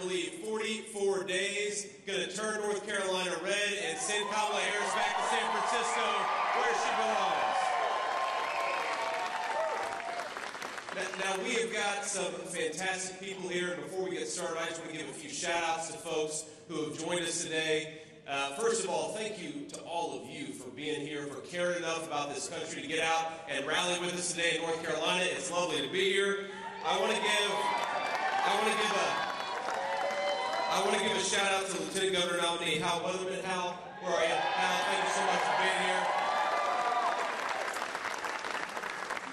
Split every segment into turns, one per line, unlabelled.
believe, 44 days, going to turn North Carolina red and send Kamala Harris back to San Francisco where she belongs. Now, we have got some fantastic people here. And before we get started, I just want to give a few shout outs to folks who have joined us today. Uh, first of all, thank you to all of you for being here, for caring enough about this country to get out and rally with us today in North Carolina. It's lovely to be here. I want to give, I want to give a, I want to give a shout out to Lieutenant Governor nominee Hal Weatherman. Hal, where are you? Hal, thank you so much for being here.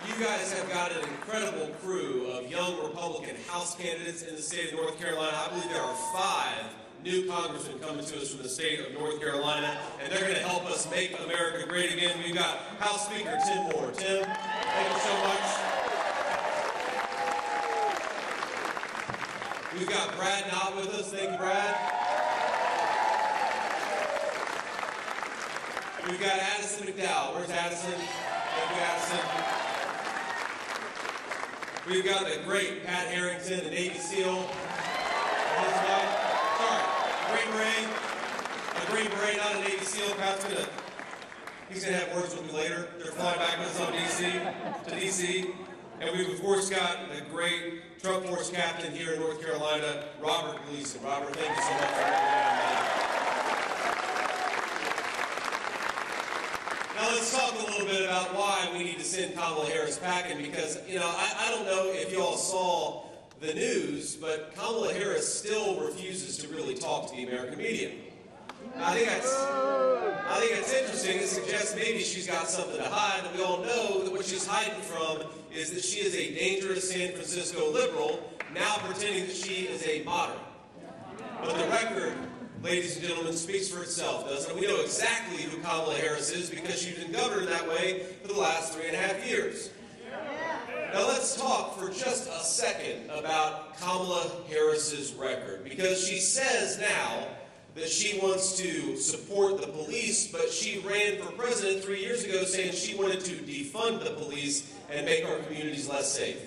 You guys have got an incredible crew of young Republican House candidates in the state of North Carolina. I believe there are five new congressmen coming to us from the state of North Carolina, and they're going to help us make America great again. We've got House Speaker Tim Moore. Tim, thank you so much. We've got Brad Knott with us. Thank you, Brad. We've got Addison McDowell. Where's Addison? Thank you, Addison. We've got the great Pat Harrigan, the Navy SEAL. Sorry, Green Beret. A Green Beret, not a Navy SEAL. Pat's gonna, he's gonna have words with me later. They're flying back with us on DC, to DC. And we've of course got the great Trump Force captain here in North Carolina, Robert Gleason. Robert, thank you so much for Now let's talk a little bit about why we need to send Kamala Harris packing because, you know, I, I don't know if you all saw the news, but Kamala Harris still refuses to really talk to the American media. I think that's I think it's interesting. It suggests maybe she's got something to hide, and we all know that what she's hiding from is that she is a dangerous San Francisco liberal, now pretending that she is a moderate. But the record, ladies and gentlemen, speaks for itself, doesn't it? We know exactly who Kamala Harris is because she's been governor that way for the last three and a half years. Now let's talk for just a second about Kamala Harris's record because she says now that she wants to support the police, but she ran for president three years ago saying she wanted to defund the police and make our communities less safe.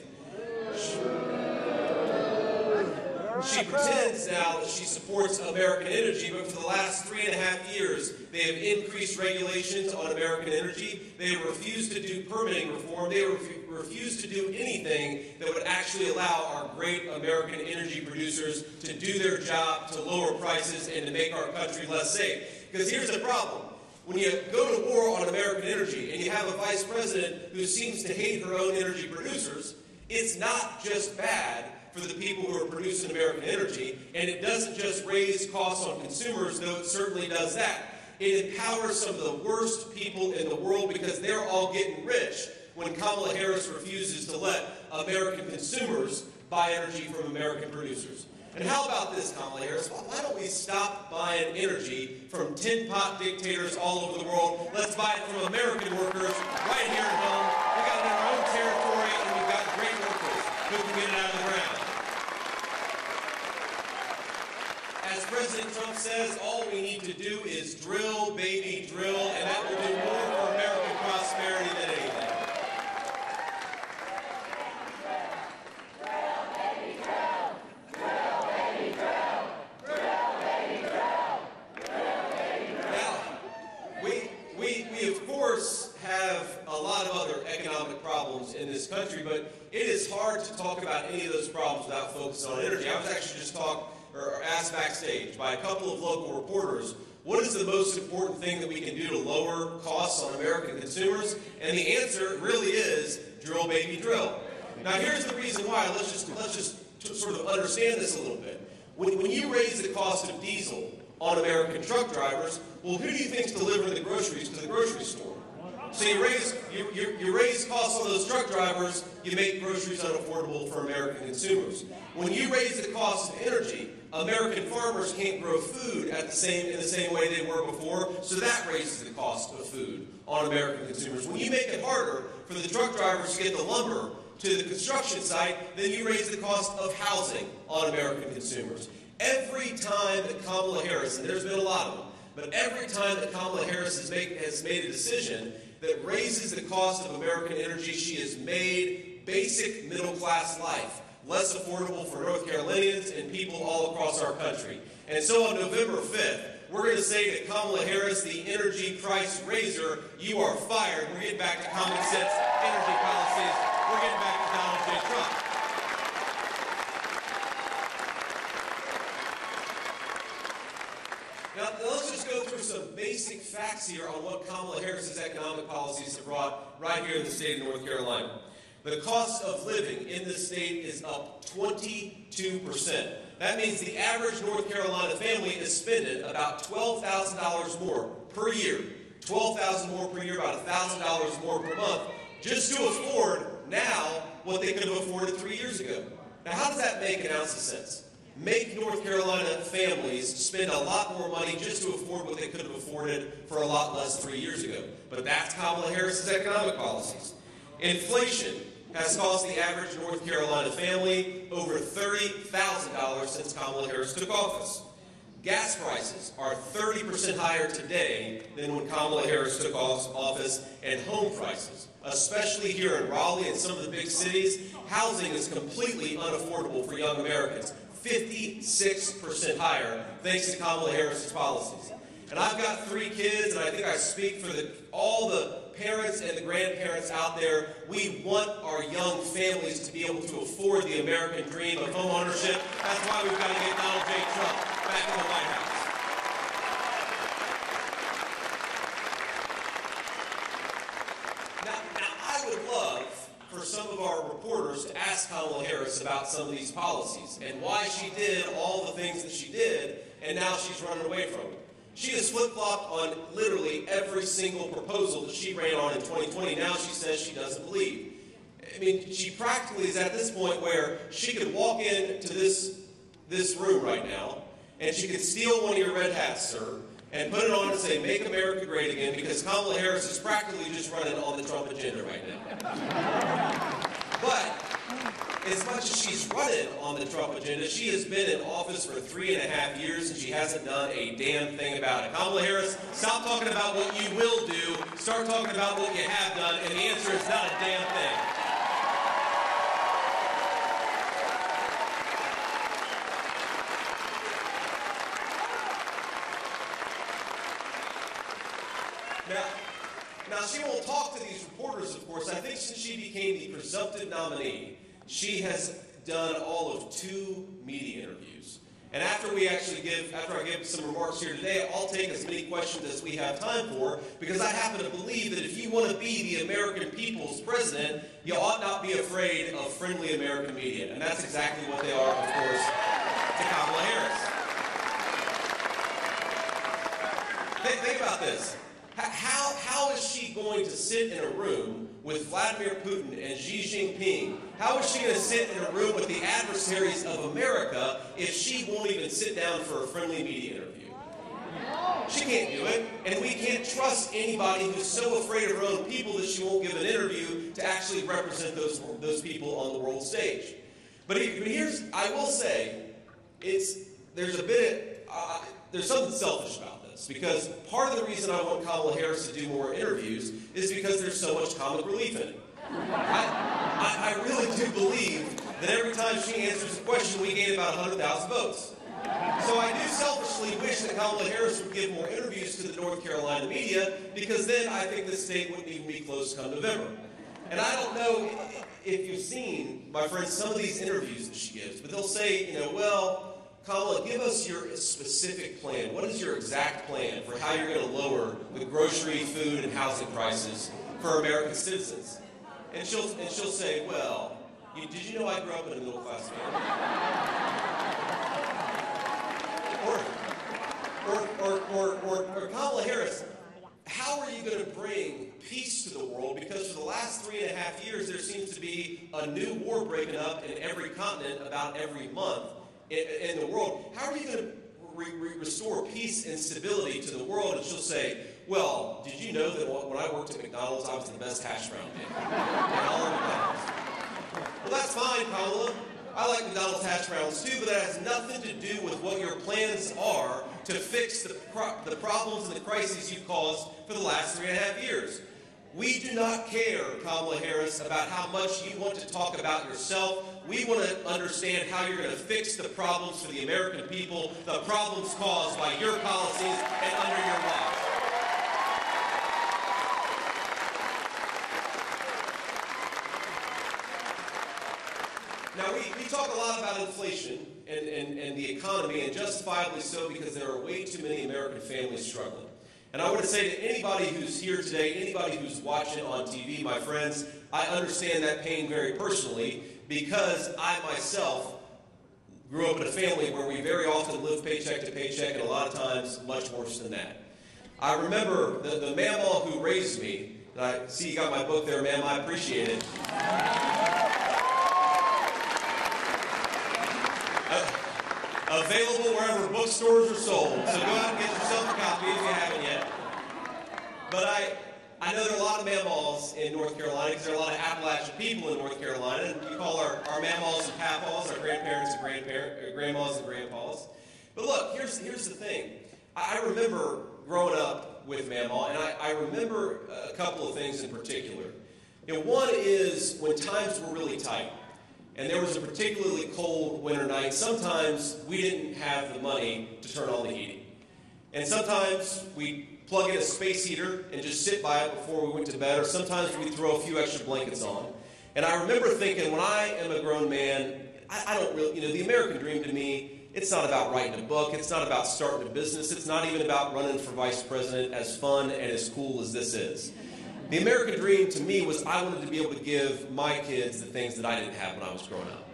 She pretends now that she supports American energy, but for the last three and a half years, they have increased regulations on American energy. They have refused to do permitting reform. They have refused to do anything that would actually allow our great American energy producers to do their job, to lower prices, and to make our country less safe. Because here's the problem. When you go to war on American energy and you have a vice president who seems to hate her own energy producers, it's not just bad for the people who are producing American energy, and it doesn't just raise costs on consumers, though it certainly does that. It empowers some of the worst people in the world because they're all getting rich when Kamala Harris refuses to let American consumers buy energy from American producers. And how about this, Kamala Harris? Why don't we stop buying energy from tin pot dictators all over the world? Let's buy it from American workers right here at home. We got it in our own territory, and we've got great workers who can get it out of the ground. As President Trump says, all we need to do is drill, baby, drill, and that will do more for American prosperity than anything. Now, we, we, we of course have a lot of other economic problems in this country, but it is hard to talk about any of those problems without focusing on energy. I was actually just talked or asked backstage by a couple of local reporters, what is the most important thing that we can do to lower costs on American consumers? And the answer really is drill, baby, drill. Now, here's the reason why. Let's just let's just sort of understand this a little bit. When, when you raise the cost of diesel on American truck drivers, well, who do you think's delivering the groceries to the grocery store? So you raise you, you, you raise costs on those truck drivers, you make groceries unaffordable for American consumers. When you raise the cost of energy, American farmers can't grow food at the same in the same way they were before, so that raises the cost of food on American consumers. When you make it harder for the truck drivers to get the lumber to the construction site, then you raise the cost of housing on American consumers. Every time that Kamala Harris, and there's been a lot of them, but every time that Kamala Harris has, make, has made a decision that raises the cost of American energy, she has made basic middle class life less affordable for North Carolinians and people all across our country. And so on November 5th, we're going to say to Kamala Harris, the energy price raiser, you are fired. We're getting back to common sense energy policies. We're getting back to Donald J. Trump. Now, let's just go through some basic facts here on what Kamala Harris's economic policies have brought right here in the state of North Carolina. The cost of living in this state is up 22%. That means the average North Carolina family is spending about $12,000 more per year. 12,000 more per year, about $1,000 more per month, just to afford now what they could have afforded three years ago. Now, how does that make an ounce of sense? Make North Carolina families spend a lot more money just to afford what they could have afforded for a lot less three years ago. But that's Kamala Harris's economic policies. Inflation has cost the average North Carolina family over $30,000 since Kamala Harris took office. Gas prices are 30% higher today than when Kamala Harris took office, and home prices, especially here in Raleigh and some of the big cities, housing is completely unaffordable for young Americans. 56% higher thanks to Kamala Harris's policies. And I've got three kids, and I think I speak for the, all the parents and the grandparents out there, we want our young families to be able to afford the American dream of home ownership. That's why we've got to get Donald J. Trump back in the White House. Now, now, I would love for some of our reporters to ask Kamala Harris about some of these policies and why she did all the things that she did, and now she's running away from it. She has flip flopped on literally every single proposal that she ran on in 2020. Now she says she doesn't believe. I mean, she practically is at this point where she could walk into this, this room right now and she could steal one of your red hats, sir, and put it on and say, Make America Great Again, because Kamala Harris is practically just running on the Trump agenda right now. but as much as she's running on the Trump agenda, she has been in office for three and a half years and she hasn't done a damn thing about it. Kamala Harris, stop talking about what you will do, start talking about what you have done, and the answer is not a damn thing. Now, now, she won't talk to these reporters, of course. I think since she became the presumptive nominee, she has done all of two media interviews. And after we actually give, after I give some remarks here today, I'll take as many questions as we have time for, because I happen to believe that if you want to be the American people's president, you ought not be afraid of friendly American media. And that's exactly what they are, of course, to Kamala Harris. Think, think about this. How, how is she going to sit in a room with Vladimir Putin and Xi Jinping? How is she going to sit in a room with the adversaries of America if she won't even sit down for a friendly media interview? She can't do it, and we can't trust anybody who's so afraid of her own people that she won't give an interview to actually represent those, those people on the world stage. But here's, I will say, it's there's a bit, of, uh, there's something selfish about because part of the reason I want Kamala Harris to do more interviews is because there's so much comic relief in it. I, I, I really do believe that every time she answers a question, we gain about 100,000 votes. So I do selfishly wish that Kamala Harris would give more interviews to the North Carolina media because then I think the state wouldn't even be close come November. And I don't know if you've seen, my friends, some of these interviews that she gives, but they'll say, you know, well, Kamala, give us your specific plan. What is your exact plan for how you're going to lower the grocery, food, and housing prices for American citizens? And she'll, and she'll say, well, you, did you know I grew up in a middle class family? or, or, or, or, or, Kamala Harris, how are you going to bring peace to the world? Because for the last three and a half years, there seems to be a new war breaking up in every continent about every month in, the world, how are you going to re- re- restore peace and stability to the world? And she'll say, well, did you know that when I worked at McDonald's, I was the best hash brown man? Well, that's fine, Kamala. I like McDonald's hash browns too, but that has nothing to do with what your plans are to fix the, pro- the problems and the crises you've caused for the last three and a half years. We do not care, Kamala Harris, about how much you want to talk about yourself. We want to understand how you're going to fix the problems for the American people, the problems caused by your policies and under your watch. Now, we, we talk a lot about inflation and, and, and the economy, and justifiably so because there are way too many American families struggling. And I want to say to anybody who's here today, anybody who's watching on TV, my friends, I understand that pain very personally because I myself grew up in a family where we very often lived paycheck to paycheck, and a lot of times much worse than that. I remember the, the mamaw who raised me, and I see you got my book there, ma'am, I appreciate it. Available wherever bookstores are sold, so go out and get yourself a copy if you haven't yet. But I, I know there are a lot of mamaws in North Carolina because there are a lot of Appalachian people in North Carolina, and we call our, our mamaws and papaws, our grandparents and grandparents, uh, grandmas and grandpas. But look, here's, here's the thing. I, I remember growing up with mamaw, and I, I remember a couple of things in particular. You know, one is when times were really tight, and there was a particularly cold winter night, sometimes we didn't have the money to turn on the heating. And sometimes we plug in a space heater and just sit by it before we went to bed, or sometimes we'd throw a few extra blankets on. And I remember thinking, when I am a grown man, I, I don't really, you know, the American dream to me, it's not about writing a book, it's not about starting a business, it's not even about running for vice president, as fun and as cool as this is. The American dream to me was I wanted to be able to give my kids the things that I didn't have when I was growing up.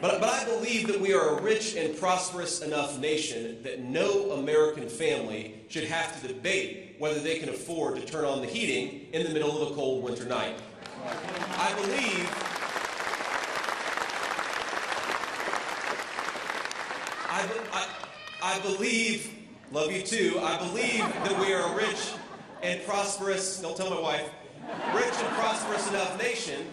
But, but I believe that we are a rich and prosperous enough nation that no American family should have to debate whether they can afford to turn on the heating in the middle of a cold winter night. I believe. I, I, I believe, love you too, I believe that we are a rich and prosperous, don't tell my wife, rich and prosperous enough nation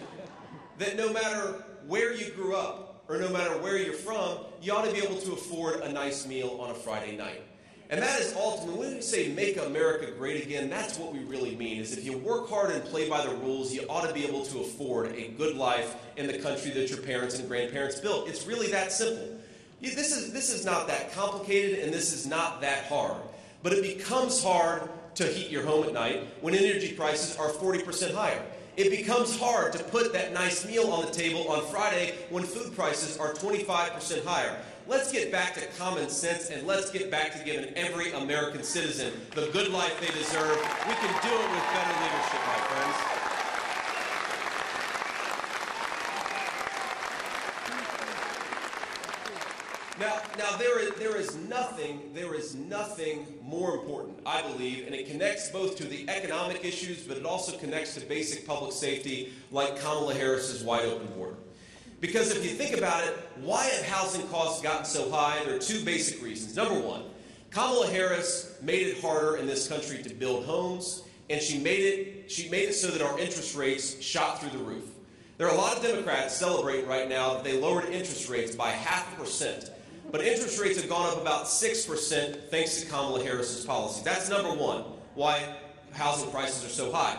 that no matter where you grew up, or no matter where you're from, you ought to be able to afford a nice meal on a Friday night. And that is ultimately, when we say make America great again, that's what we really mean, is if you work hard and play by the rules, you ought to be able to afford a good life in the country that your parents and grandparents built. It's really that simple. This is, this is not that complicated, and this is not that hard. But it becomes hard to heat your home at night when energy prices are 40% higher it becomes hard to put that nice meal on the table on Friday when food prices are 25% higher. Let's get back to common sense and let's get back to giving every American citizen the good life they deserve. We can do it with better leadership, my friends. Now, now there is, there is nothing, there is nothing more important, I believe, and it connects both to the economic issues, but it also connects to basic public safety, like Kamala Harris's wide open border. Because if you think about it, why have housing costs gotten so high? There are two basic reasons. Number one, Kamala Harris made it harder in this country to build homes, and she made it, she made it so that our interest rates shot through the roof. There are a lot of Democrats celebrating right now that they lowered interest rates by half a percent but interest rates have gone up about 6% thanks to Kamala Harris's policy. That's number one, why housing prices are so high.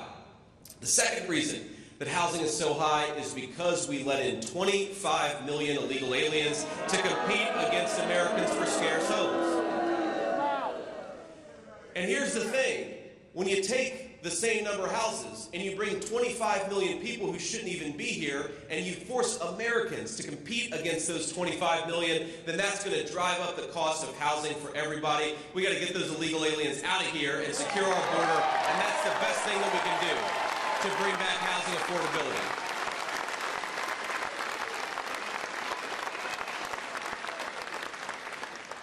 The second reason that housing is so high is because we let in 25 million illegal aliens to compete against Americans for scarce homes. And here's the thing when you take the same number of houses and you bring 25 million people who shouldn't even be here and you force Americans to compete against those 25 million, then that's going to drive up the cost of housing for everybody. We got to get those illegal aliens out of here and secure our border, and that's the best thing that we can do to bring back housing affordability.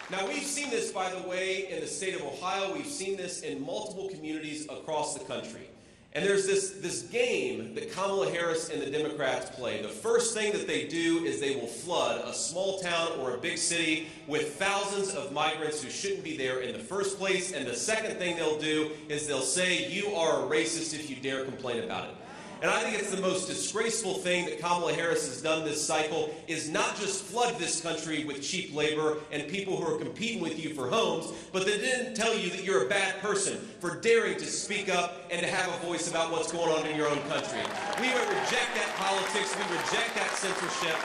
Now, we've seen this, by the way, in the state of Ohio. We've seen this in multiple communities across the country. And there's this, this game that Kamala Harris and the Democrats play. The first thing that they do is they will flood a small town or a big city with thousands of migrants who shouldn't be there in the first place. And the second thing they'll do is they'll say, You are a racist if you dare complain about it. And I think it's the most disgraceful thing that Kamala Harris has done this cycle is not just flood this country with cheap labor and people who are competing with you for homes, but they didn't tell you that you're a bad person for daring to speak up and to have a voice about what's going on in your own country. We reject that politics. We reject that censorship.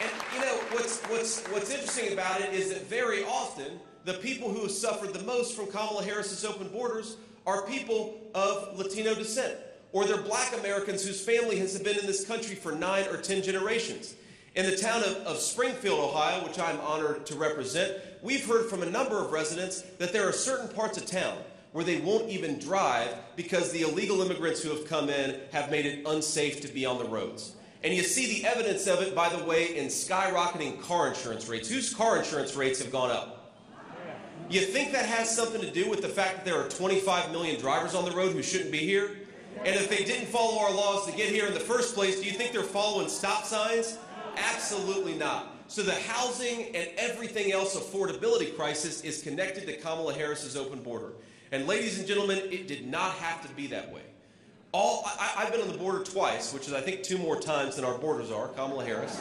And you know what's what's what's interesting about it is that very often the people who have suffered the most from Kamala Harris's open borders are people of Latino descent, or they're black Americans whose family has been in this country for nine or ten generations. In the town of, of, Springfield, Ohio, which I'm honored to represent, we've heard from a number of residents that there are certain parts of town where they won't even drive because the illegal immigrants who have come in have made it unsafe to be on the roads. And you see the evidence of it, by the way, in skyrocketing car insurance rates. Whose car insurance rates have gone up? You think that has something to do with the fact that there are 25 million drivers on the road who shouldn't be here? And if they didn't follow our laws to get here in the first place, do you think they're following stop signs? Absolutely not. So the housing and everything else affordability crisis is connected to Kamala Harris's open border. And ladies and gentlemen, it did not have to be that way. All I, have been on the border twice, which is I think two more times than our border czar, Kamala Harris.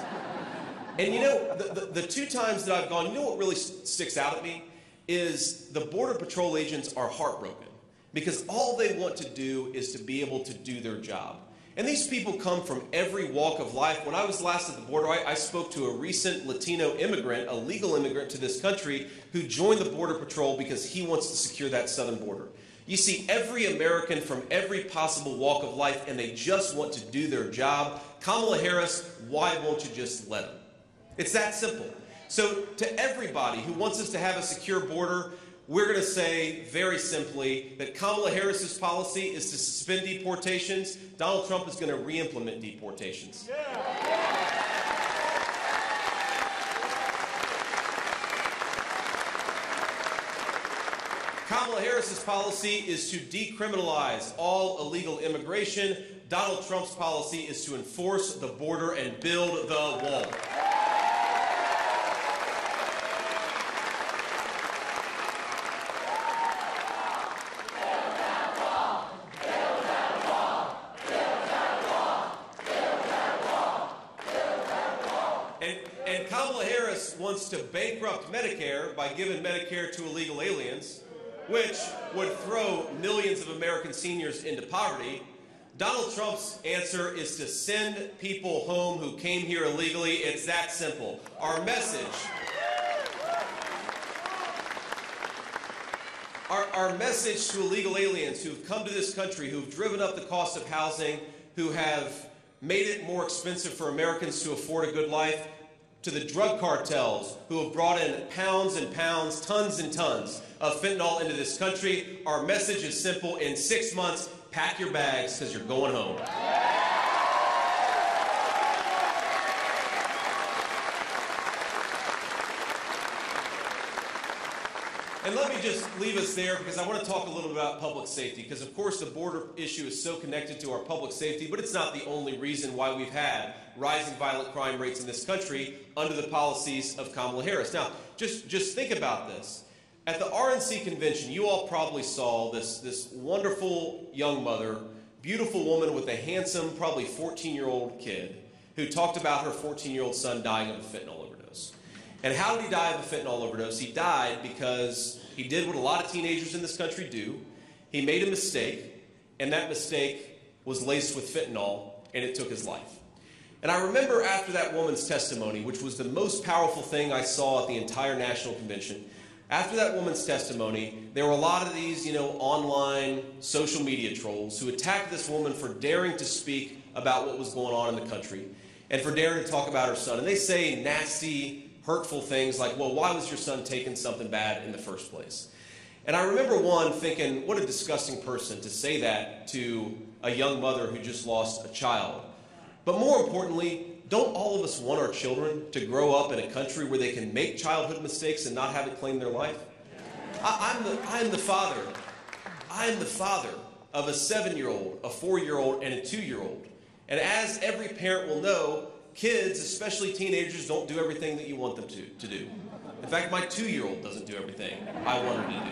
And you know, the, the, the two times that I've gone, you know what really sticks out at me? Is the Border Patrol agents are heartbroken because all they want to do is to be able to do their job. And these people come from every walk of life. When I was last at the border, I, I, spoke to a recent Latino immigrant, a legal immigrant to this country, who joined the Border Patrol because he wants to secure that southern border. You see every American from every possible walk of life, and they just want to do their job. Kamala Harris, why won't you just let them? It's that simple. So, to everybody who wants us to have a secure border, we're going to say very simply that Kamala Harris's policy is to suspend deportations. Donald Trump is going to re implement deportations. Yeah. Kamala Harris's policy is to decriminalize all illegal immigration. Donald Trump's policy is to enforce the border and build the wall. To bankrupt Medicare by giving Medicare to illegal aliens, which would throw millions of American seniors into poverty. Donald Trump's answer is to send people home who came here illegally. It's that simple. Our message. Our, our message to illegal aliens who've come to this country, who've driven up the cost of housing, who have made it more expensive for Americans to afford a good life, to the drug cartels who have brought in pounds and pounds, tons and tons of fentanyl into this country. Our message is simple in six months, pack your bags because you're going home. And let me just leave us there because I want to talk a little bit about public safety because, of course, the border issue is so connected to our public safety, but it's not the only reason why we've had rising violent crime rates in this country under the policies of Kamala Harris. Now, just, just think about this. At the RNC convention, you all probably saw this, this wonderful young mother, beautiful woman with a handsome, probably 14 year old kid who talked about her 14 year old son dying of a fentanyl. And how did he die of a fentanyl overdose? He died because he did what a lot of teenagers in this country do. He made a mistake, and that mistake was laced with fentanyl, and it took his life. And I remember after that woman's testimony, which was the most powerful thing I saw at the entire national convention, after that woman's testimony, there were a lot of these, you know, online social media trolls who attacked this woman for daring to speak about what was going on in the country and for daring to talk about her son. And they say nasty, hurtful things like, well, why was your son taking something bad in the first place? And I remember one thinking, what a disgusting person to say that to a young mother who just lost a child. But more importantly, don't all of us want our children to grow up in a country where they can make childhood mistakes and not have it claim their life? I, am the, I'm the father. I'm the father of a seven year old, a four year old, and a two year old. And as every parent will know, kids, especially teenagers, don't do everything that you want them to, to do. In fact, my two year old doesn't do everything I want her to do.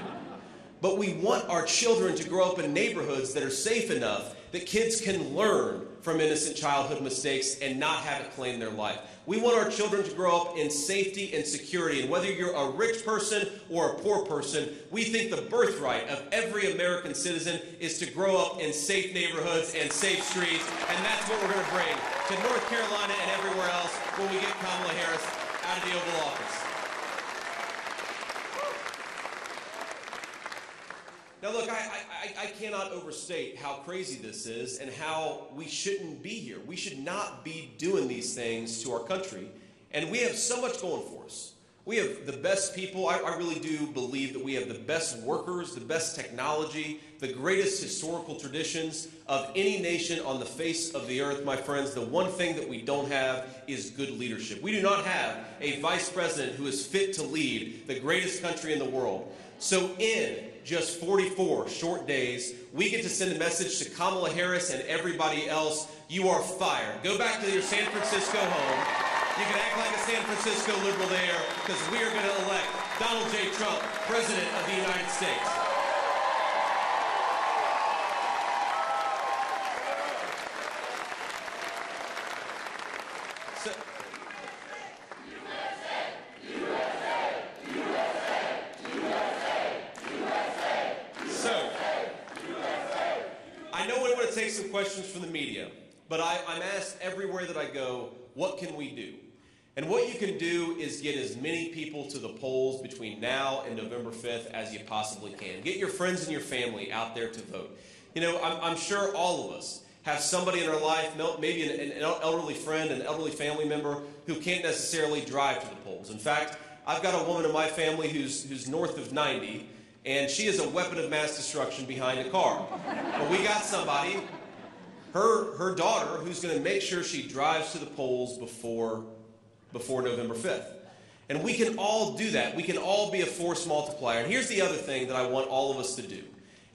But we want our children to grow up in neighborhoods that are safe enough that kids can learn from innocent childhood mistakes and not have it claim their life. We want our children to grow up in safety and security. And whether you're a rich person or a poor person, we think the birthright of every American citizen is to grow up in safe neighborhoods and safe streets. And that's what we're going to bring to North Carolina and everywhere else when we get Kamala Harris out of the Oval Office. Now, look, I, I, I, cannot overstate how crazy this is and how we shouldn't be here. We should not be doing these things to our country. And we have so much going for us. We have the best people. I, I really do believe that we have the best workers, the best technology, the greatest historical traditions of any nation on the face of the earth, my friends. The one thing that we don't have is good leadership. We do not have a vice president who is fit to lead the greatest country in the world. So, in just 44 short days, we get to send a message to Kamala Harris and everybody else you are fired. Go back to your San Francisco home. You can act like a San Francisco liberal there because we are going to elect Donald J. Trump, President of the United States. So, so I know we want to take some questions from the media, but I, I'm asked everywhere that I go, what can we do? And what you can do is get as many people to the polls between now and November 5th as you possibly can. Get your friends and your family out there to vote. You know, I'm, I'm sure all of us have somebody in our life, maybe an, an elderly friend, an elderly family member, who can't necessarily drive to the polls. In fact, I've got a woman in my family who's, who's north of 90, and she is a weapon of mass destruction behind a car. But we got somebody, her, her daughter, who's going to make sure she drives to the polls before before November 5th. And we can all do that. We can all be a force multiplier. And here's the other thing that I want all of us to do.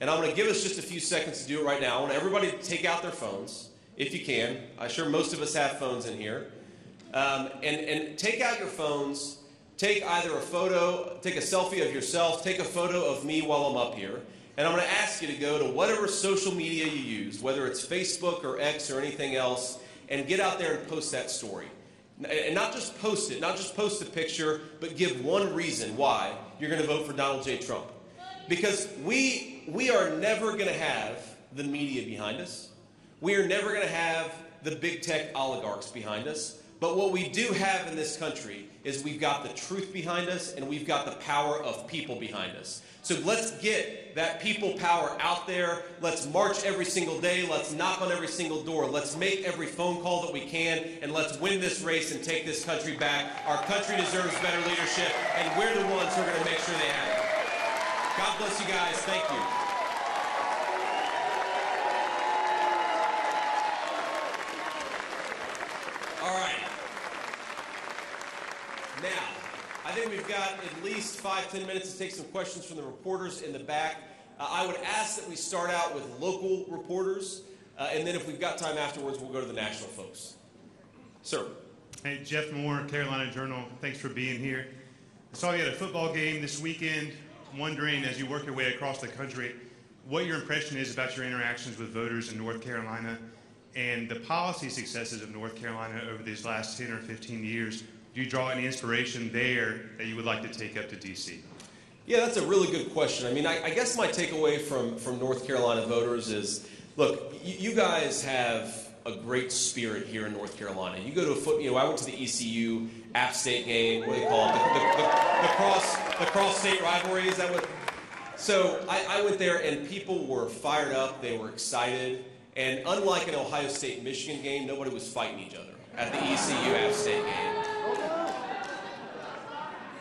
And I'm going to give us just a few seconds to do it right now. I want everybody to take out their phones, if you can. I'm sure most of us have phones in here. Um, and, and take out your phones. Take either a photo, take a selfie of yourself, take a photo of me while I'm up here. And I'm going to ask you to go to whatever social media you use, whether it's Facebook or X or anything else, and get out there and post that story. And not just post it, not just post a picture, but give one reason why you're going to vote for Donald J. Trump. Because we, we are never going to have the media behind us. We are never going to have the big tech oligarchs behind us. But what we do have in this country is we've got the truth behind us and we've got the power of people behind us. So let's get that people power out there. Let's march every single day. Let's knock on every single door. Let's make every phone call that we can, and let's win this race and take this country back. Our country deserves better leadership, and we're the ones who are going to make sure they have it. God bless you guys. Thank you. All right. Now, I think we've got at least five, ten minutes to take some questions from the reporters in the back. Uh, I would ask that we start out with local reporters, uh, and then if we've got time afterwards, we'll go to the national folks. Sir.
Hey, Jeff Moore, Carolina Journal. Thanks for being here. I saw you at a football game this weekend. wondering, as you work your way across the country, what your impression is about your interactions with voters in North Carolina and the policy successes of North Carolina over these last 10 or 15 years do you draw any inspiration there that you would like to take up to DC?
Yeah, that's a really good question. I mean, I, I guess my takeaway from, from North Carolina voters is look, you, you guys have a great spirit here in North Carolina. You go to a foot, you know, I went to the ECU App State game. What do they call it? The, the, the, the cross, the cross state rivalry. Is that what? So I, I went there, and people were fired up. They were excited, and unlike an Ohio State Michigan game, nobody was fighting each other at the ECU App State game.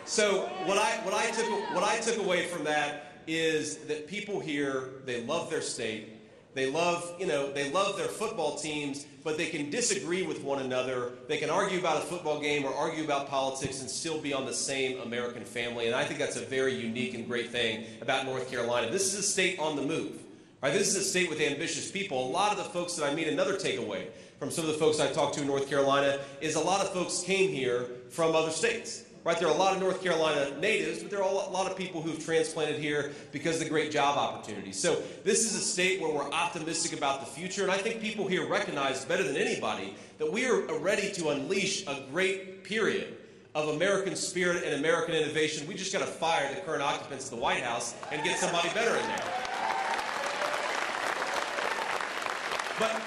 So what I what I took what I took away from that is that people here they love their state. They love, you know, they love their football teams, but they can disagree with one another. They can argue about a football game or argue about politics and still be on the same American family. And I think that's a very unique and great thing about North Carolina. This is a state on the move. Right? This is a state with ambitious people. A lot of the folks that I meet, another takeaway from some of the folks I talked to in North Carolina is a lot of folks came here from other states. Right, there are a lot of North Carolina natives, but there are a lot of people who've transplanted here because of the great job opportunities. So this is a state where we're optimistic about the future, and I think people here recognize better than anybody that we are ready to unleash a great period of American spirit and American innovation. We just got to fire the current occupants of the White House and get somebody better in there. But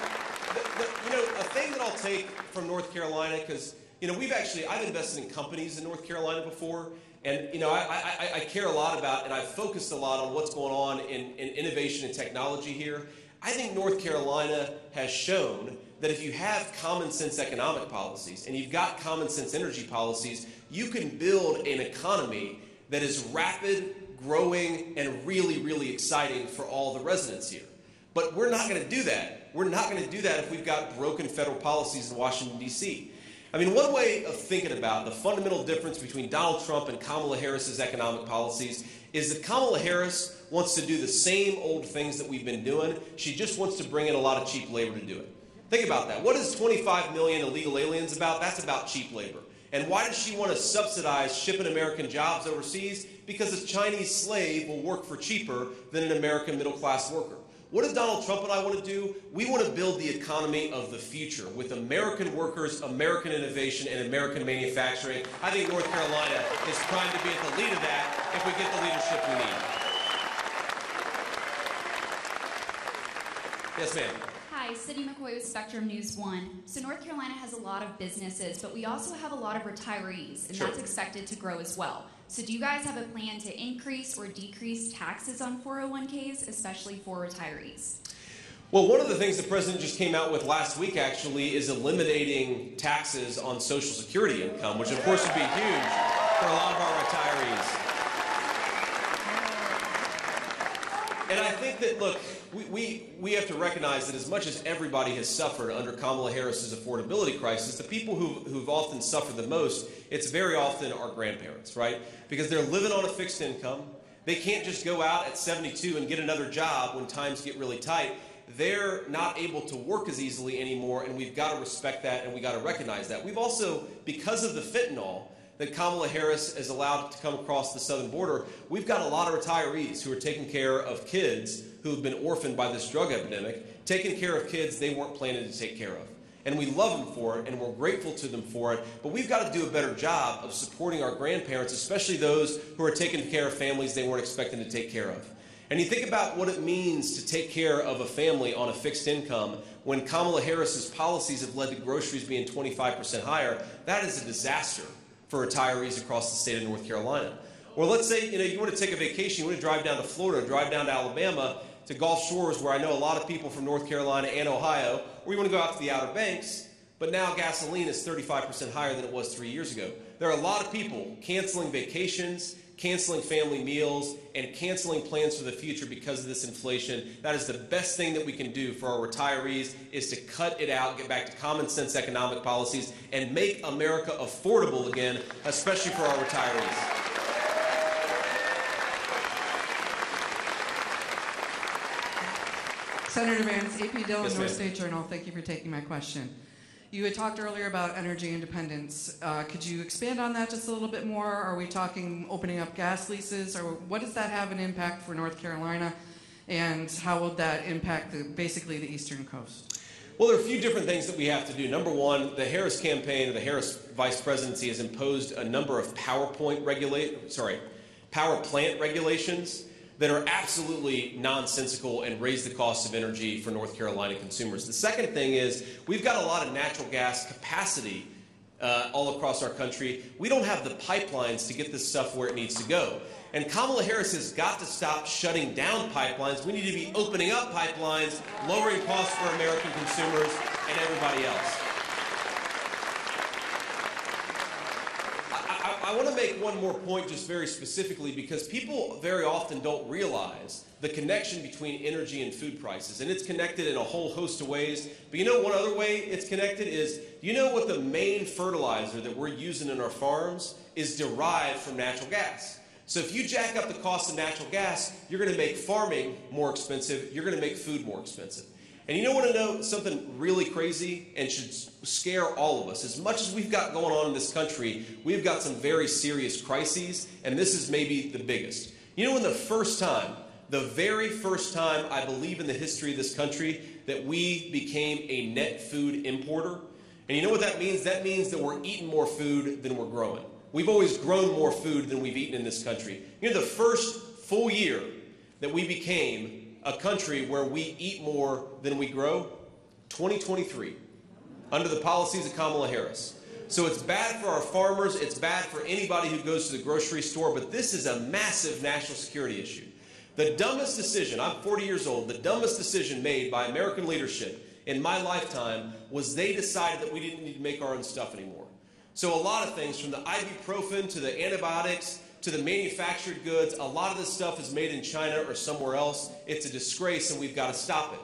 the, the, you know, a thing that I'll take from North Carolina because you know, we've actually, I've invested in companies in North Carolina before, and you know, I, I, I care a lot about, and I've focused a lot on what's going on in, in innovation and technology here. I think North Carolina has shown that if you have common sense economic policies and you've got common sense energy policies, you can build an economy that is rapid, growing, and really, really exciting for all the residents here. But we're not going to do that. We're not going to do that if we've got broken federal policies in Washington, D.C. I mean, one way of thinking about the fundamental difference between Donald Trump and Kamala Harris's economic policies is that Kamala Harris wants to do the same old things that we've been doing. She just wants to bring in a lot of cheap labor to do it. Think about that. What is 25 million illegal aliens about? That's about cheap labor. And why does she want to subsidize shipping American jobs overseas? Because a Chinese slave will work for cheaper than an American middle class worker. What does Donald Trump and I want to do? We want to build the economy of the future with American workers, American innovation, and American manufacturing. I think North Carolina is primed to be at the lead of that if we get the leadership we need. Yes, ma'am.
Hi, Sydney McCoy with Spectrum News 1. So North Carolina has a lot of businesses, but we also have a lot of retirees, and
Sure.
that's expected to grow as well. So do you guys have a plan to increase or decrease taxes on 401ks, especially for retirees?
Well, one of the things the president just came out with last week actually is eliminating taxes on Social Security income, which of course would be huge for a lot of our retirees. And I think that, look, we, we, we have to recognize that as much as everybody has suffered under Kamala Harris's affordability crisis, the people who, who've often suffered the most, it's very often our grandparents, right? Because they're living on a fixed income. They can't just go out at 72 and get another job when times get really tight. They're not able to work as easily anymore, and we've got to respect that and we've got to recognize that. We've also, because of the fentanyl, that Kamala Harris is allowed to come across the southern border, we've got a lot of retirees who are taking care of kids who have been orphaned by this drug epidemic, taking care of kids they weren't planning to take care of. And we love them for it, and we're grateful to them for it, but we've got to do a better job of supporting our grandparents, especially those who are taking care of families they weren't expecting to take care of. And you think about what it means to take care of a family on a fixed income when Kamala Harris's policies have led to groceries being 25% higher, that is a disaster for retirees across the state of North Carolina. Or let's say you know you want to take a vacation, you want to drive down to Florida, drive down to Alabama, to Gulf Shores, where I know a lot of people from North Carolina and Ohio, or you want to go out to the Outer Banks, but now gasoline is 35% higher than it was three years ago. There are a lot of people canceling vacations, canceling family meals, and canceling plans for the future because of this inflation. That is the best thing that we can do for our retirees is to cut it out, get back to common sense economic policies, and make America affordable again, especially for our retirees.
Senator Vance, AP Dillon,
Yes,
North. State Journal. Thank you for taking my question. You had talked earlier about energy independence. Uh, could you expand on that just a little bit more? Are we talking opening up gas leases, or what does that have an impact for North Carolina, and how will that impact the, basically the eastern coast?
Well, there are a few different things that we have to do. Number one, the Harris campaign the Harris vice presidency has imposed a number of PowerPoint regulate, sorry, power plant regulations that are absolutely nonsensical and raise the cost of energy for North Carolina consumers. The second thing is we've got a lot of natural gas capacity uh, all across our country. We don't have the pipelines to get this stuff where it needs to go. And Kamala Harris has got to stop shutting down pipelines. We need to be opening up pipelines, lowering costs for American consumers and everybody else. I, I, I want to make one more point just very specifically because people very often don't realize the connection between energy and food prices. And it's connected in a whole host of ways. But you know one other way it's connected is you know what the main fertilizer that we're using in our farms is derived from natural gas. So if you jack up the cost of natural gas, you're going to make farming more expensive, you're going to make food more expensive. And you know what to know something really crazy and should scare all of us? As much as we've got going on in this country, we've got some very serious crises, and this is maybe the biggest. You know, when the first time, the very first time I believe in the history of this country that we became a net food importer, and you know what that means? That means that we're eating more food than we're growing. We've always grown more food than we've eaten in this country. You know, the first full year that we became a country where we eat more than we grow, 2023, under the policies of Kamala Harris. So it's bad for our farmers, it's bad for anybody who goes to the grocery store, but this is a massive national security issue. The dumbest decision, I'm 40 years old, the dumbest decision made by American leadership in my lifetime was they decided that we didn't need to make our own stuff anymore. So a lot of things, from the ibuprofen to the antibiotics to the manufactured goods, a lot of this stuff is made in China or somewhere else. It's a disgrace and we've got to stop it.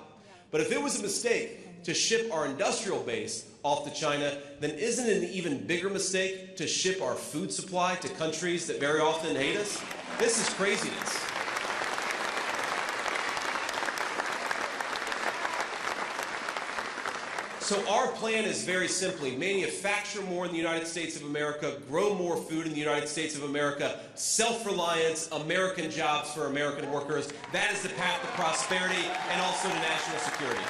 But if it was a mistake to ship our industrial base off to China, then isn't it an even bigger mistake to ship our food supply to countries that very often hate us? This is craziness. So our plan is very simply manufacture more in the United States of America, grow more food in the United States of America, self-reliance, American jobs for American workers. That is the path to prosperity and also to national security.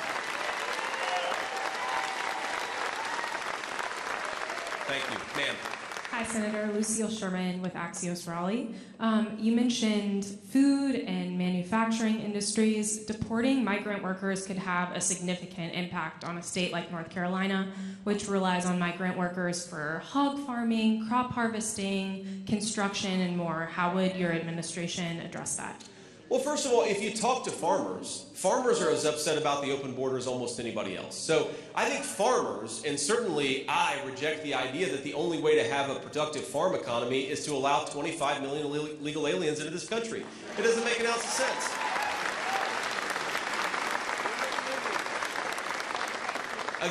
Thank you. Ma'am.
Hi, Senator Lucille Sherman with Axios Raleigh. Um, you mentioned food and manufacturing industries. Deporting migrant workers could have a significant impact on a state like North Carolina, which relies on migrant workers for hog farming, crop harvesting, construction, and more. How would your administration address that?
Well, first of all, if you talk to farmers, farmers are as upset about the open border as almost anybody else. So I think farmers, and certainly I reject the idea that the only way to have a productive farm economy is to allow 25 million illegal aliens into this country. It doesn't make an ounce of sense.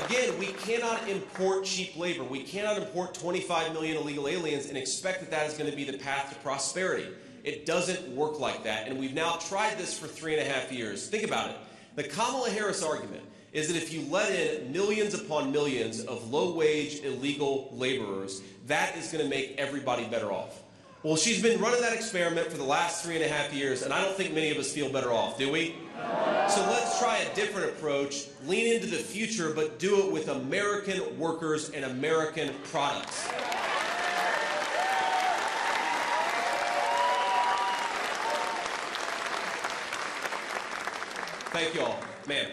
Again, we cannot import cheap labor. We cannot import 25 million illegal aliens and expect that that is going to be the path to prosperity. It doesn't work like that. And we've now tried this for three and a half years. Think about it. The Kamala Harris argument is that if you let in millions upon millions of low wage illegal laborers, that is going to make everybody better off. Well, she's been running that experiment for the last three and a half years, and I don't think many of us feel better off, do we? So let's try a different approach, lean into the future, but do it with American workers and American products. Thank you all. Ma'am.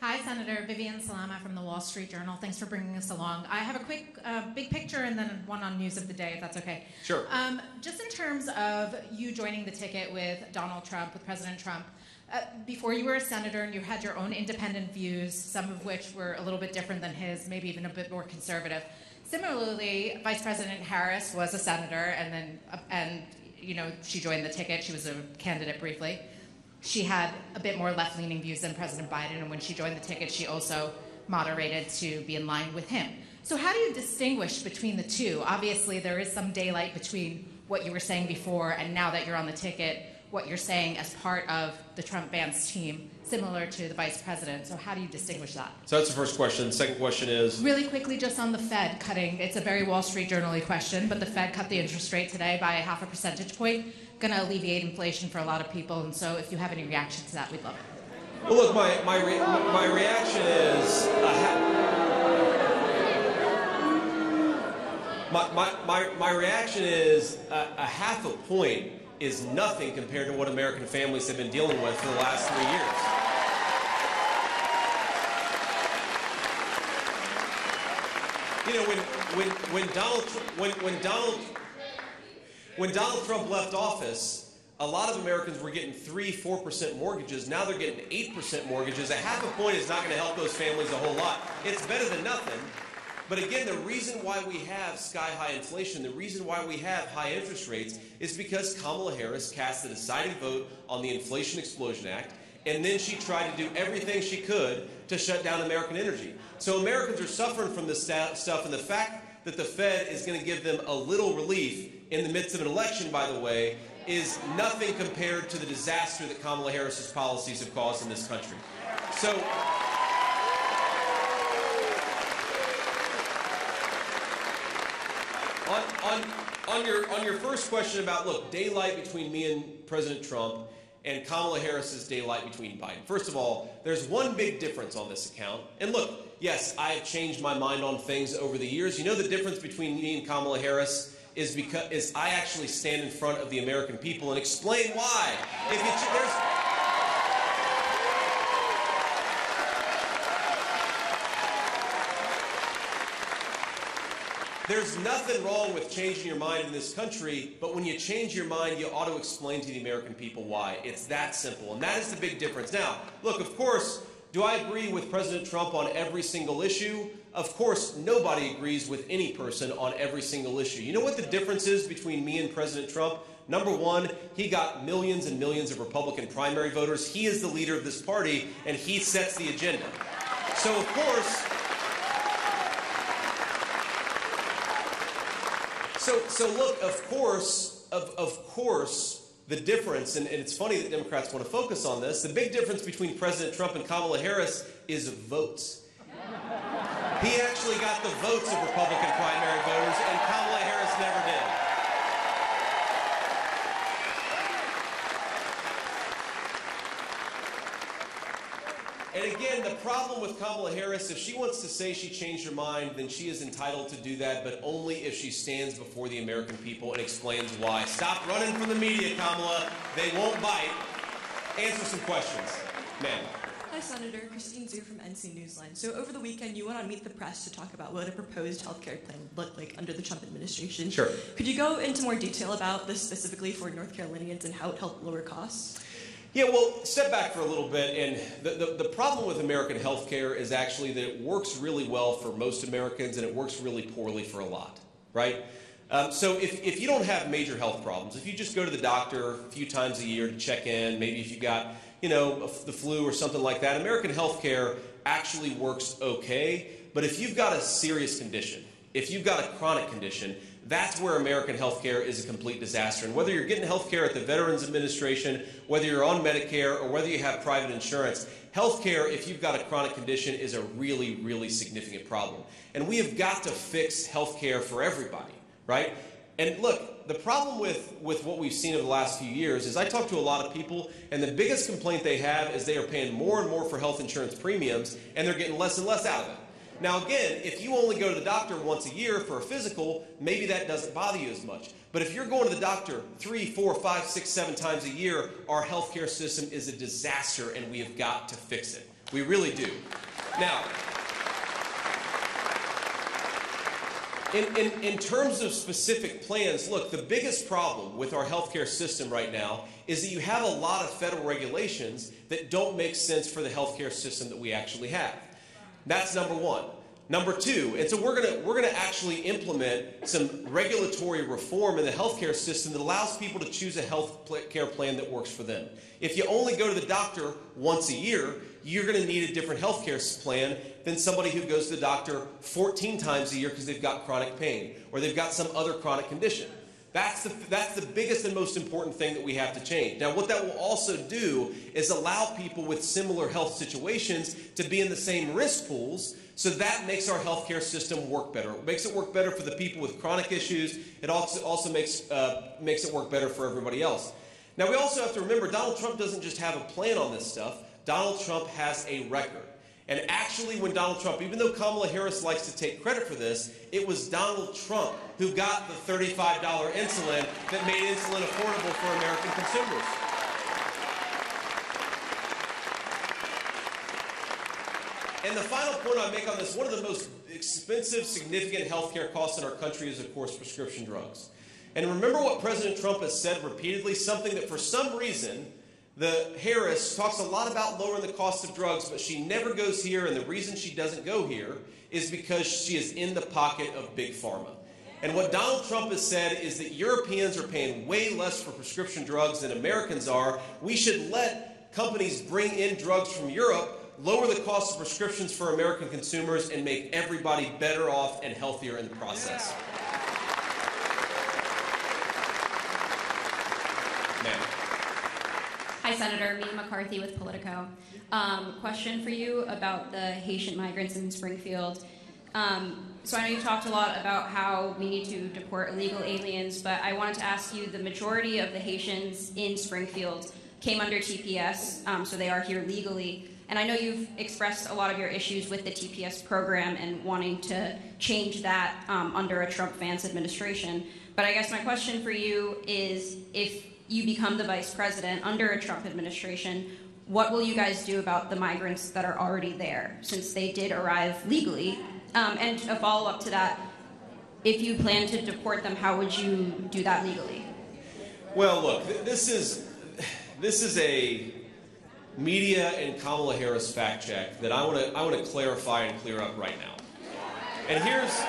Hi, Senator Vivian Salama from the Wall Street Journal. Thanks for bringing us along. I have a quick, uh, big picture and then one on news of the day, if that's okay.
Sure.
Um, just in terms of you joining the ticket with Donald Trump, with President Trump, uh, before you were a senator and you had your own independent views, some of which were a little bit different than his, maybe even a bit more conservative. Similarly, Vice President Harris was a senator, and then, uh, and you know, she joined the ticket. She was a candidate briefly she had a bit more left leaning views than President Biden, and when she joined the ticket, she also moderated to be in line with him. So, how do you distinguish between the two? Obviously, there is some daylight between what you were saying before and now that you're on the ticket, what you're saying as part of the Trump Vance team, similar to the vice president. So, how do you distinguish that?
So, that's the first question. The second question is
Really quickly, just on the Fed cutting, it's a very Wall Street Journal question, but the Fed cut the interest rate today by a half a percentage point going to alleviate inflation for a lot of people. And so, if you have any reaction to that, we'd love it.
Well, look, my my re- my reaction is. my, my, my, my reaction is a, a half a point is nothing compared to what American families have been dealing with for the last three years. You know, when, when, when Donald, when, when Donald, when Donald Trump left office, a lot of Americans were getting 3 4% mortgages. Now they're getting 8% mortgages. A half a point is not going to help those families a whole lot. It's better than nothing. But again, the reason why we have sky high inflation, the reason why we have high interest rates, is because Kamala Harris cast the deciding vote on the Inflation Explosion Act, and then she tried to do everything she could to shut down American energy. So Americans are suffering from this stuff, and the fact that the Fed is going to give them a little relief in the midst of an election, by the way, is nothing compared to the disaster that Kamala Harris's policies have caused in this country. So, on, on, on, your, on your first question about, look, daylight between me and President Trump and Kamala Harris's daylight between Biden. First of all, there's one big difference on this account. And look, yes, I have changed my mind on things over the years. You know the difference between me and Kamala Harris? Is because is I actually stand in front of the American people and explain why. If there's, there's nothing wrong with changing your mind in this country, but when you change your mind, you ought to explain to the American people why. It's that simple, and that is the big difference. Now, look, of course, do I agree with President Trump on every single issue? Of course, nobody agrees with any person on every single issue. You know what the difference is between me and President Trump? Number one, he got millions and millions of Republican primary voters. He is the leader of this party, and he sets the agenda. So, of course, so, so look, of course, of, of course, the difference, and, and it's funny that Democrats want to focus on this, the big difference between President Trump and Kamala Harris is votes. He actually got the votes of Republican primary voters, and Kamala Harris never did. And again, the problem with Kamala Harris, if she wants to say she changed her mind, then she is entitled to do that, but only if she stands before the American people and explains why. Stop running from the media, Kamala. They won't bite. Answer some questions. Ma'am.
Hi, Senator. Christine Zhu from NC Newsline. So, over the weekend, you went on Meet the Press to talk about what a proposed healthcare plan would look like under the Trump administration.
Sure.
Could you go into more detail about this specifically for North Carolinians and how it helped lower costs?
Yeah, well, step back for a little bit. And the, the, the, problem with American healthcare is actually that it works really well for most Americans and it works really poorly for a lot, right? Um, so if, if you don't have major health problems, if you just go to the doctor a few times a year to check in, maybe if you've got, you know, the flu or something like that, American healthcare actually works okay. But if you've got a serious condition, if you've got a chronic condition, that's where American healthcare is a complete disaster. And whether you're getting healthcare at the Veterans Administration, whether you're on Medicare, or whether you have private insurance, healthcare, if you've got a chronic condition, is a really, really significant problem. And we have got to fix healthcare for everybody, right? And look, the problem with, with what we've seen over the last few years is I talk to a lot of people, and the biggest complaint they have is they are paying more and more for health insurance premiums, and they're getting less and less out of it. Now, again, if you only go to the doctor once a year for a physical, maybe that doesn't bother you as much. But if you're going to the doctor three, four, five, six, seven times a year, our healthcare system is a disaster and we have got to fix it. We really do. Now, in, in, in terms of specific plans, look, the biggest problem with our healthcare system right now is that you have a lot of federal regulations that don't make sense for the healthcare system that we actually have. That's number one. Number two, and so we're gonna we're gonna actually implement some regulatory reform in the healthcare system that allows people to choose a health care plan that works for them. If you only go to the doctor once a year, you're going to need a different healthcare plan than somebody who goes to the doctor 14 times a year because they've got chronic pain or they've got some other chronic condition. That's the, that's the biggest and most important thing that we have to change. Now, what that will also do is allow people with similar health situations to be in the same risk pools. So that makes our healthcare system work better. It makes it work better for the people with chronic issues. It also, also makes, uh, makes it work better for everybody else. Now, we also have to remember Donald Trump doesn't just have a plan on this stuff, Donald Trump has a record. And actually, when Donald Trump, even though Kamala Harris likes to take credit for this, it was Donald Trump who got the $35 insulin that made insulin affordable for American consumers. And the final point I make on this one of the most expensive, significant healthcare costs in our country is, of course, prescription drugs. And remember what President Trump has said repeatedly something that for some reason the Harris talks a lot about lowering the cost of drugs, but she never goes here, and the reason she doesn't go here is because she is in the pocket of big pharma. And what Donald Trump has said is that Europeans are paying way less for prescription drugs than Americans are. We should let companies bring in drugs from Europe, lower the cost of prescriptions for American consumers, and make everybody better off and healthier in the process.
Hi, Senator. Mina McCarthy with Politico. Um, question for you about the Haitian migrants in Springfield. Um, so I know you talked a lot about how we need to deport illegal aliens, but I wanted to ask you the majority of the Haitians in Springfield came under TPS, um, so they are here legally. And I know you've expressed a lot of your issues with the TPS program and wanting to change that um, under a Trump Vance administration. But I guess my question for you is if you become the vice president under a Trump administration, what will you guys do about the migrants that are already there since they did arrive legally? Um, and a follow up to that, if you plan to deport them, how would you do that legally?
Well, look, th- this is this is a media and Kamala Harris fact check that I want to I want to clarify and clear up right now. And here's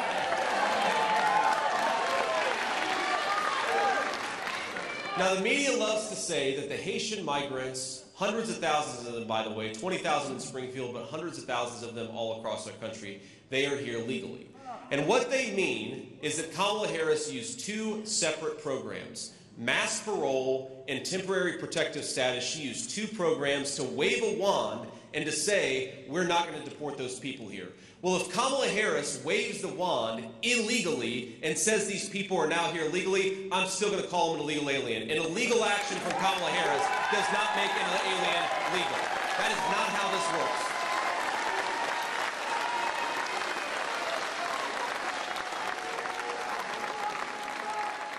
Now, the media loves to say that the Haitian migrants, hundreds of thousands of them, by the way, 20,000 in Springfield, but hundreds of thousands of them all across our country, they are here legally. And what they mean is that Kamala Harris used two separate programs mass parole and temporary protective status. She used two programs to wave a wand and to say, we're not going to deport those people here. Well, if Kamala Harris waves the wand illegally and says these people are now here legally, I'm still going to call them an illegal alien. An illegal action from Kamala Harris does not make an alien legal. That is not how this works.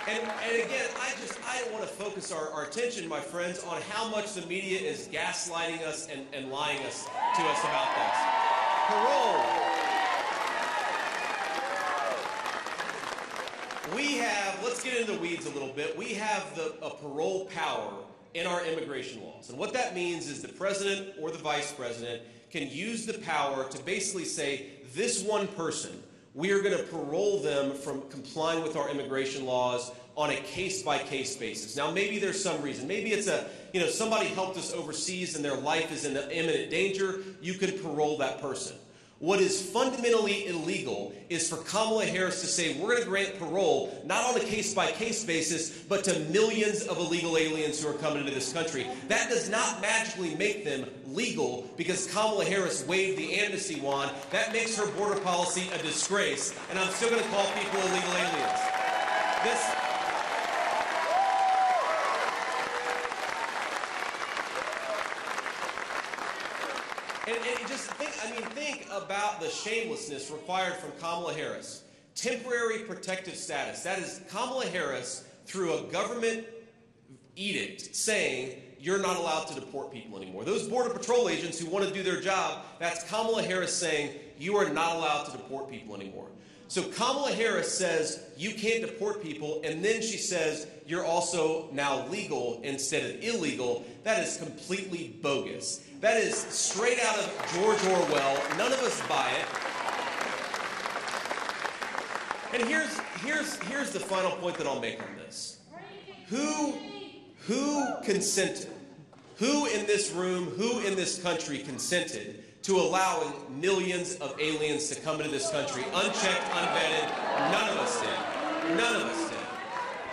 And, and again, I just I want to focus our, our attention, my friends, on how much the media is gaslighting us and, and lying us to us about this. Parole. We have, let's get into the weeds a little bit. We have the a parole power in our immigration laws. And what that means is the president or the vice president can use the power to basically say, this one person we are going to parole them from complying with our immigration laws on a case by case basis. Now, maybe there's some reason. Maybe it's a, you know, somebody helped us overseas and their life is in imminent danger. You could parole that person. What is fundamentally illegal is for Kamala Harris to say, we're going to grant parole, not on a case by case basis, but to millions of illegal aliens who are coming into this country. That does not magically make them legal because Kamala Harris waved the amnesty wand. That makes her border policy a disgrace. And I'm still going to call people illegal aliens. This. And, and just think, I mean, think about the shamelessness required from Kamala Harris. Temporary protective status. That is Kamala Harris through a government edict saying you're not allowed to deport people anymore. Those Border Patrol agents who want to do their job, that's Kamala Harris saying you are not allowed to deport people anymore. So Kamala Harris says you can't deport people, and then she says you're also now legal instead of illegal. That is completely bogus. That is straight out of George Orwell. None of us buy it. And here's here's here's the final point that I'll make on this. Who who consented? Who in this room, who in this country consented to allowing millions of aliens to come into this country unchecked, unvetted? None of us did. None of us did.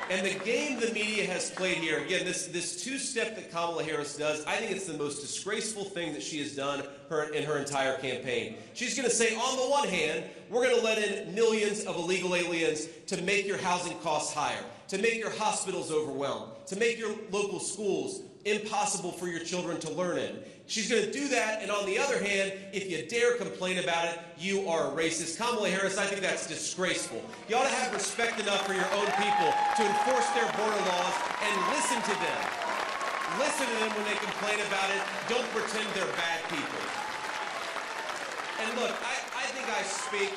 And the game the media has played here, again, this, this two step that Kamala Harris does, I think it's the most disgraceful thing that she has done her, in her entire campaign. She's going to say, on the one hand, we're going to let in millions of illegal aliens to make your housing costs higher, to make your hospitals overwhelmed, to make your local schools impossible for your children to learn in. She's going to do that, and on the other hand, if you dare complain about it, you are a racist. Kamala Harris, I think that's disgraceful. You ought to have respect enough for your own people to enforce their border laws and listen to them. Listen to them when they complain about it. Don't pretend they're bad people. And look, I, I think I speak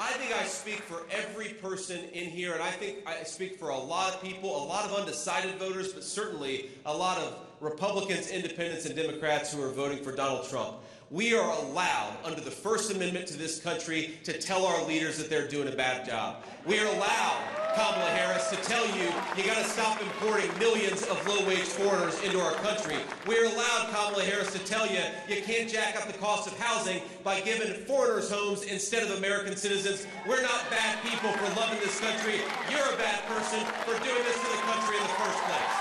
I think I speak for every person in here, and I think I speak for a lot of people, a lot of undecided voters, but certainly a lot of Republicans, independents, and Democrats who are voting for Donald Trump. We are allowed, under the First Amendment to this country, to tell our leaders that they're doing a bad job. We are allowed, Kamala Harris, to tell you you got to stop importing millions of low-wage foreigners into our country. We are allowed, Kamala Harris, to tell you you can't jack up the cost of housing by giving foreigners homes instead of American citizens. We're not bad people for loving this country. You're a bad person for doing this to the country in the first place.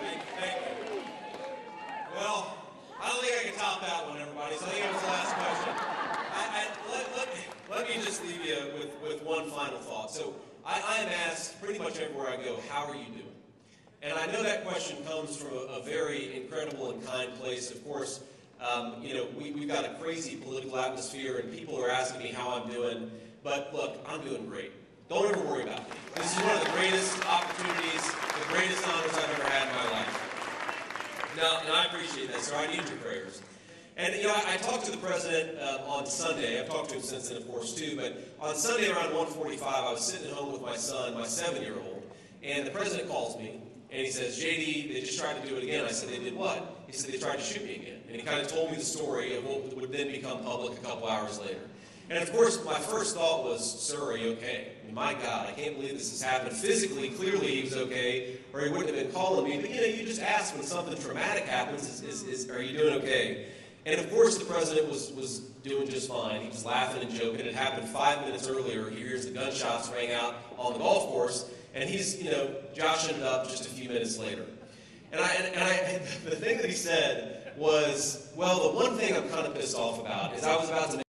Thank you, thank you. Well, I top that one, everybody. So I think that was the last question. I, I, let, let, me, let me just leave you with, with one final thought. So I, am asked pretty much everywhere I go, how are you doing? And I know that question comes from a, a very incredible and kind place. Of course, Um, you know, we, we've got a crazy political atmosphere, and people are asking me how I'm doing. But look, I'm doing great. Don't ever worry about me. This is one of the greatest opportunities, the greatest honors I've ever had in my life. No, and I appreciate that, sir. I need your prayers. And you know, I, I talked to the president uh, on Sunday. I've talked to him since then, of course, too. But on Sunday around 1:45, I was sitting at home with my son, my seven-year-old, and the president calls me and he says, "JD, they just tried to do it again." I said, "They did what?" He said, "They tried to shoot me again." And he kind of told me the story of what would then become public a couple hours later. And of course, my first thought was, "Sir, are you okay?" I mean, my God, I can't believe this has happened. Physically, clearly, he was okay, or he wouldn't have been calling me. But you know, you just ask when something traumatic happens, is, is, is "Are you doing okay?" And of course, the president was, was doing just fine. He was laughing and joking. It happened five minutes earlier. He hears the gunshots ring out on the golf course, and he's, you know, joshing it up just a few minutes later. And I, and, I, and the thing that he said was, well, the one thing I'm kind of pissed off about is I was about to